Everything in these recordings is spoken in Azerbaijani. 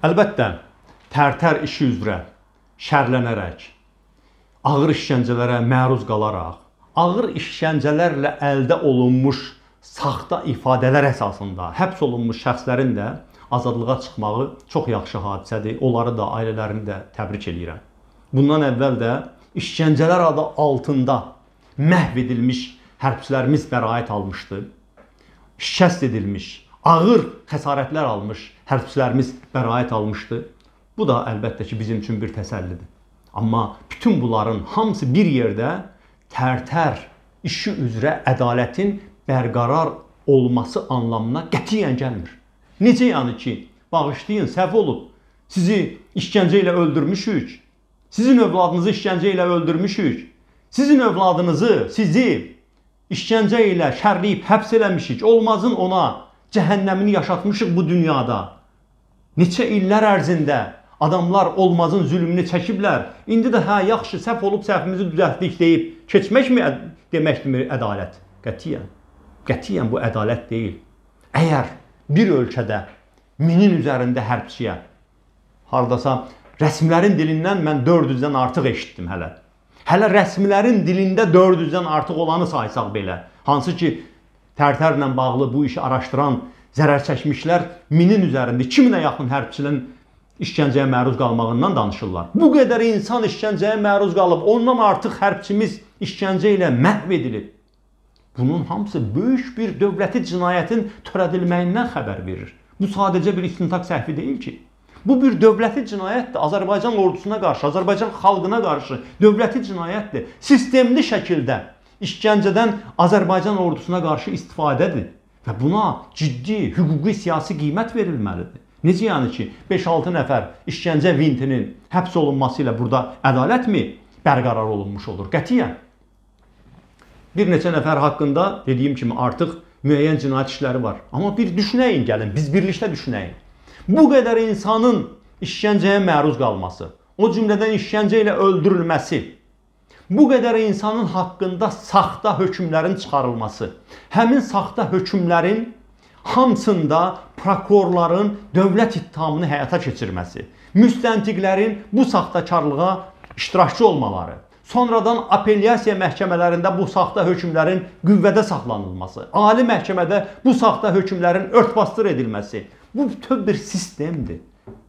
Əlbəttə, tərtər işi üzrə şərlənərək, ağır işgəncələrə məruz qalaraq, ağır işgəncələrlə əldə olunmuş saxta ifadələr əsasında həbs olunmuş şəxslərin də azadlığa çıxmağı çox yaxşı hadisədir. Onları da, ailələrini də təbrik eləyirəm. Bundan əvvəl də işgəncələr adı altında məhv edilmiş hərbçilərimiz bəraət almışdı. Şikəst edilmiş, ağır xəsarətlər almış hərbçilərimiz bəraət almışdı. Bu da əlbəttə ki, bizim üçün bir təsəllidir. Amma bütün bunların hamısı bir yerdə tərtər işi üzrə ədalətin bərqərar olması anlamına qətiyyən gəlmir. Necə yəni ki, bağışlayın, səhv olub. Sizi işgəncə ilə öldürmüşük. Sizin övladınızı işgəncə ilə öldürmüşük. Sizin övladınızı, sizi işgəncə ilə şərləyib həbs eləmişik. Olmazın ona cəhənnəmini yaşatmışıq bu dünyada. Neçə illər ərzində adamlar olmazın zülmünü çəkiblər. İndi də hə yaxşı səhv olub səhvimizi düzəltdik deyib keçməkmi deməkdirmi ədalət? Qətiyyən. Qətiyyən bu ədalət deyil. Əgər bir ölkədə minin üzərində hərbçiyə hardasa Rəsmilərin dilindən mən 400-dən artıq eşitdim hələ. Hələ rəsmilərin dilində 400-dən artıq olanı saysaq belə. Hansı ki, tərtərlə bağlı bu işi araşdıran zərər çəkmişlər minin üzərində 2000-ə yaxın hərbçinin işgəncəyə məruz qalmağından danışırlar. Bu qədər insan işgəncəyə məruz qalıb, ondan artıq hərbçimiz işgəncə ilə məhv edilib. Bunun hamısı böyük bir dövləti cinayətin törədilməyindən xəbər verir. Bu sadəcə bir istintaq səhvi deyil ki. Bu bir dövləti cinayətdir. Azərbaycan ordusuna qarşı, Azərbaycan xalqına qarşı dövləti cinayətdir. Sistemli şəkildə işgəncədən Azərbaycan ordusuna qarşı istifadədir və buna ciddi hüquqi siyasi qiymət verilməlidir. Necə yəni ki, 5-6 nəfər işgəncə vintinin həbs olunması ilə burada ədalətmi bərqərar olunmuş olur? Qətiyyən. Bir neçə nəfər haqqında dediyim kimi artıq müəyyən cinayət işləri var. Amma bir düşünəyin gəlin, biz birlikdə düşünəyin bu qədər insanın işgəncəyə məruz qalması, o cümlədən işgəncə ilə öldürülməsi, bu qədər insanın haqqında saxta hökmlərin çıxarılması, həmin saxta hökmlərin hamısında prokurorların dövlət ittihamını həyata keçirməsi, müstəntiqlərin bu saxtakarlığa iştirakçı olmaları, sonradan apellyasiya məhkəmələrində bu saxta hökmlərin qüvvədə saxlanılması, ali məhkəmədə bu saxta hökmlərin örtbasdır edilməsi, Bu bütöv bir sistemdir.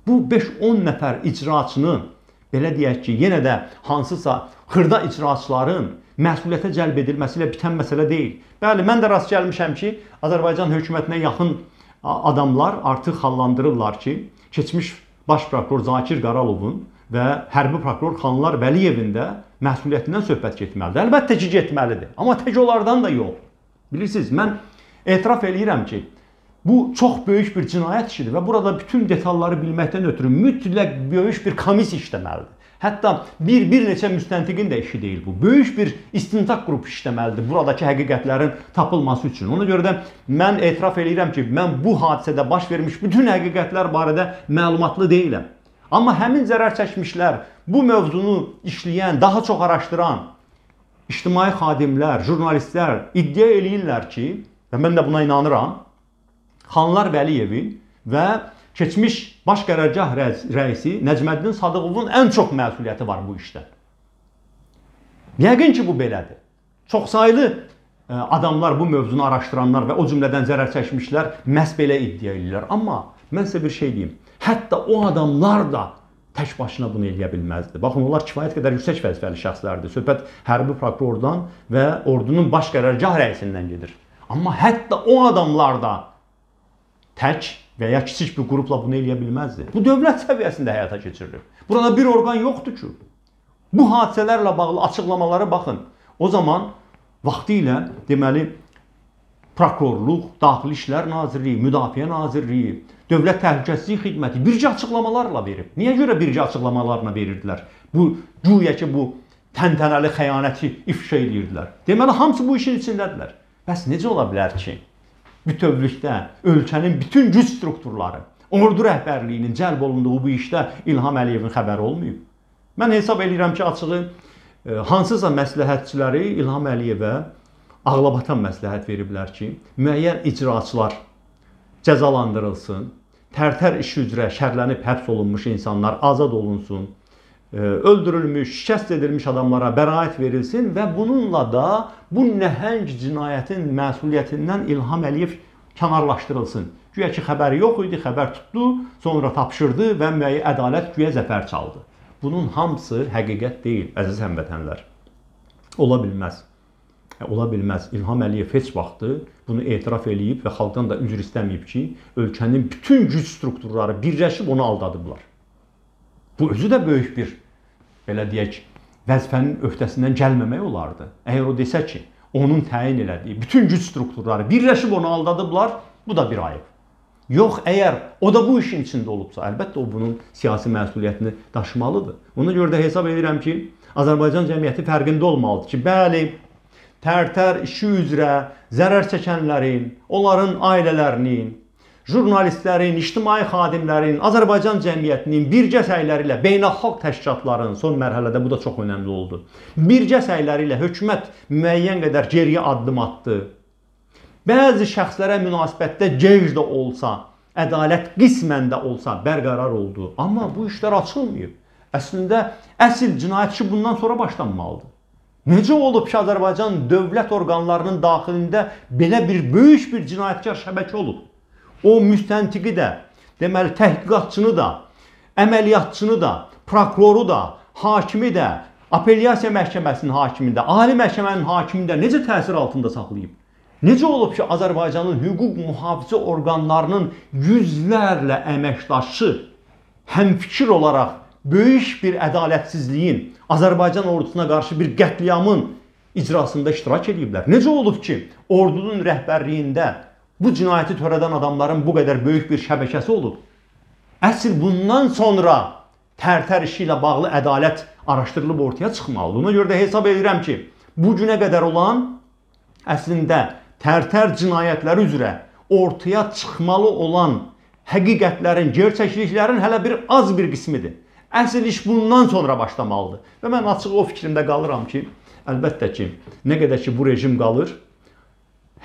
Bu 5-10 nəfər icraçının belə deyək ki, yenə də hansısa xırda icraçıların məsuliyyətə cəlb edilməsi ilə bitən məsələ deyil. Bəli, mən də rast gəlmişəm ki, Azərbaycan hökumətinə yaxın adamlar artıq hallandırırlar ki, keçmiş baş prokuror Zakir Qaralovun və hərbi prokuror Xanlar Vəliyevin də məsuliyyətindən söhbət getməlidir. Əlbəttə ki, getməlidir. Amma tək onlardan da yox. Bilirsiniz, mən etiraf eləyirəm ki, Bu çox böyük bir cinayət işidir və burada bütün detalları bilməkdən ötürü mütləq böyük bir komissiya işləməlidir. Hətta bir bir neçə müstəntiqin də işi deyil bu. Böyük bir istintaq qrupu işləməlidir buradakı həqiqətlərin tapılması üçün. Ona görə də mən etiraf eləyirəm ki, mən bu hadisədə baş vermiş bütün həqiqətlər barədə məlumatlı deyiləm. Amma həmin zərər çəkmişlər, bu mövzunu işləyən, daha çox araşdıran ictimai xadimlər, jurnalistlər iddia eləyirlər ki, və mən də buna inanıram, Xanlar Vəliyevin və keçmiş baş qərargah rəisi Nəcməddin Sadıqovun ən çox məsuliyyəti var bu işdə. Yəqin ki, bu belədir. Çoxsaylı e, adamlar bu mövzunu araşdıranlar və o cümlədən zərər çəkmişlər məhz belə iddia edirlər. Amma mən sizə bir şey deyim. Hətta o adamlar da tək başına bunu eləyə bilməzdi. Baxın, onlar kifayət qədər yüksək vəzifəli şəxslərdir. Söhbət hərbi prokurordan və ordunun baş qərargah rəisindən gedir. Amma hətta o adamlar da tək və ya kiçik bir qrupla bunu eləyə bilməzdi. Bu dövlət səviyyəsində həyata keçirilir. Burada bir orqan yoxdur ki. Bu hadisələrlə bağlı açıqlamalara baxın. O zaman vaxtı ilə deməli prokurorluq, Daxili İşlər Nazirliyi, Müdafiə Nazirliyi, Dövlət Təhlükəsizlik Xidməti bircə açıqlamalarla verib. Niyə görə bircə açıqlamalarla verirdilər? Bu güya ki bu təntənəli xəyanəti ifşa edirdilər. Deməli hamısı bu işin içindədirlər. Bəs necə ola bilər ki, bütövlükdə ölkənin bütün güc strukturları, ordu rəhbərliyinin cəlb olunduğu bu işdə İlham Əliyevin xəbəri olmayıb. Mən hesab eləyirəm ki, açığı e, hansısa məsləhətçiləri İlham Əliyevə ağlabatan məsləhət veriblər ki, müəyyən icraçılar cəzalandırılsın, tərtər işi üzrə şərlənib həbs olunmuş insanlar azad olunsun. Öldürülmüş, şikəst edilmiş adamlara bəraət verilsin və bununla da bu nəhəng cinayətin məsuliyyətindən İlham Əliyev kənarlaşdırılsın. Güya ki xəbəri yox idi, xəbər tutdu, sonra tapşırdı və müəyyən ədalət güya zəfər çaldı. Bunun hamısı həqiqət deyil, əziz həmvətənlər. Ola bilməz. Ola bilməz. İlham Əliyev heç vaxtı bunu etiraf eləyib və xalqdan da üzr istəməyib ki, ölkənin bütün güc strukturları birləşib onu aldadıblar. Bu özü də böyük bir belə deyək, vəzifənin öhdəsindən gəlməmək olardı. Əgər o desə ki, onun təyin elədiyi bütün güc strukturları birləşib onu aldadıblar, bu da bir ayıb. Yox, əgər o da bu işin içində olubsa, əlbəttə o bunun siyasi məsuliyyətini daşımalıdır. Ona görə də hesab edirəm ki, Azərbaycan cəmiyyəti fərqində olmalıdır ki, bəli, tərtər işi üzrə zərər çəkənlərin, onların ailələrinin, jurnalistlərin, ictimai xadimlərin, Azərbaycan cəmiyyətinin birgə səyləri ilə beynəlxalq təşkilatların son mərhələdə bu da çox önəmli oldu. Birgə səyləri ilə hökumət müəyyən qədər geriyə addım atdı. Bəzi şəxslərə münasibətdə gec də olsa, ədalət qismən də olsa bərqərar oldu. Amma bu işlər açılmayıb. Əslində əsl cinayətçi bundan sonra başlanmalıdır. Necə olub ki, Azərbaycan dövlət orqanlarının daxilində belə bir böyük bir cinayətkar şəbəkə olub? O müstəntiqi də, deməli təhqiqatçını da, əməliyyatçını da, prokuroru da, hakimi də, apellyasiya məhkəməsinin hakimini də, ali məhkəmənin hakimini də necə təsir altında saxlayıb? Necə olub ki, Azərbaycanın hüquq mühafizə orqanlarının yüzlərlə əməkdaşı həmfikir olaraq böyük bir ədalətsizliyin, Azərbaycan ordusuna qarşı bir qətliamın icrasında iştirak ediblər. Necə olub ki, ordunun rəhbərliyində bu cinayəti törədən adamların bu qədər böyük bir şəbəkəsi olub. Əsl bundan sonra tərtər işi ilə bağlı ədalət araşdırılıb ortaya çıxmalıdır. Ona görə də hesab edirəm ki, bu günə qədər olan əslində tərtər cinayətləri üzrə ortaya çıxmalı olan həqiqətlərin, gerçəkliklərin hələ bir az bir qismidir. Əsl iş bundan sonra başlamalıdır. Və mən açıq o fikrimdə qalıram ki, əlbəttə ki, nə qədər ki bu rejim qalır,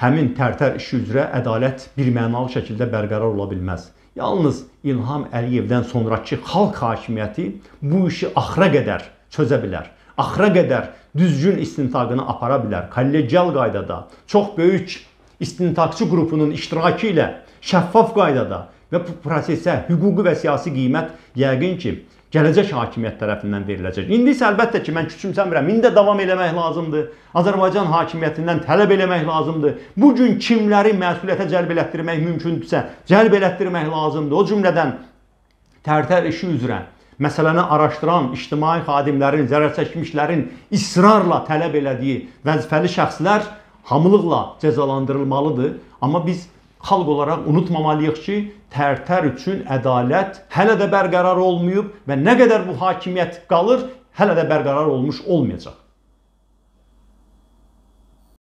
həmin tərtər işi üzrə ədalət birmənalı şəkildə bərqərar ola bilməz. Yalnız İlham Əliyevdən sonrakı xalq hakimiyyəti bu işi axıra qədər çözə bilər. Axıra qədər düzgün istintaqını apara bilər. Kollegial qaydada, çox böyük istintaqçı qrupunun iştirakı ilə şəffaf qaydada və bu prosesə hüquqi və siyasi qiymət yəqin ki, gələcək hakimiyyət tərəfindən veriləcək. İndi isə əlbəttə ki, mən küçümsəmirəm. İndi də davam eləmək lazımdır. Azərbaycan hakimiyyətindən tələb eləmək lazımdır. Bu gün kimləri məsuliyyətə cəlb elətdirmək mümkündürsə, cəlb elətdirmək lazımdır. O cümlədən tərtər işi üzrə məsələni araşdıran ictimai xadimlərin, zərər çəkmişlərin israrla tələb elədiyi vəzifəli şəxslər hamılıqla cəzalandırılmalıdır. Amma biz xalq olaraq unutmamalıyıq ki, Tərtər üçün ədalət hələ də bərqərar olmayıb və nə qədər bu hakimiyyət qalır, hələ də bərqərar olmuş olmayacaq.